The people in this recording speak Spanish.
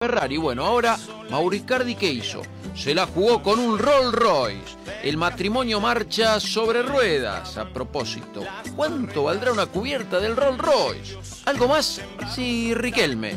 Ferrari. Bueno, ahora Mauricardi, ¿qué hizo? Se la jugó con un Rolls Royce. El matrimonio marcha sobre ruedas. A propósito, ¿cuánto valdrá una cubierta del Rolls Royce? ¿Algo más? Sí, Riquelme.